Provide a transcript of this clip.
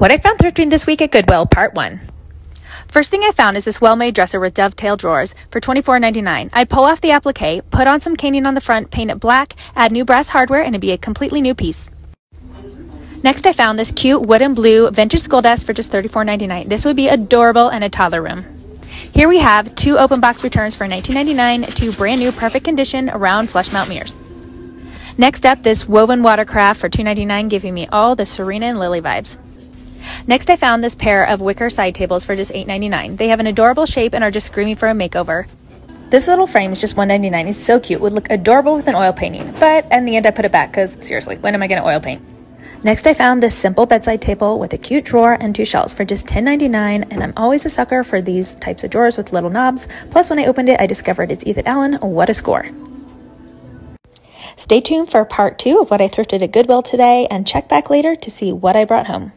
What I found thrifting this week at Goodwill, Part 1. First thing I found is this well-made dresser with dovetail drawers for $24.99. I'd pull off the applique, put on some caning on the front, paint it black, add new brass hardware, and it'd be a completely new piece. Next, I found this cute wooden blue vintage school desk for just $34.99. This would be adorable in a toddler room. Here we have two open box returns for $19.99, two brand new perfect condition round flush mount mirrors. Next up, this woven watercraft for $2.99, giving me all the Serena and Lily vibes. Next, I found this pair of wicker side tables for just $8.99. They have an adorable shape and are just screaming for a makeover. This little frame is just $1.99. It's so cute. Would look adorable with an oil painting. But in the end, I put it back because seriously, when am I going to oil paint? Next, I found this simple bedside table with a cute drawer and two shelves for just $10.99, and I'm always a sucker for these types of drawers with little knobs. Plus, when I opened it, I discovered it's Ethan Allen. What a score! Stay tuned for part two of what I thrifted at Goodwill today, and check back later to see what I brought home.